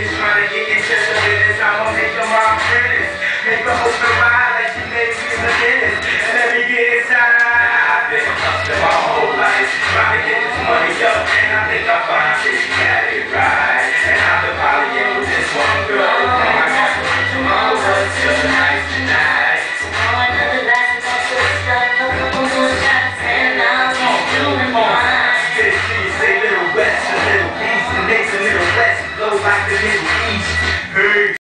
trying to get into the business. I'ma make your mom friends, make the whole like the Middle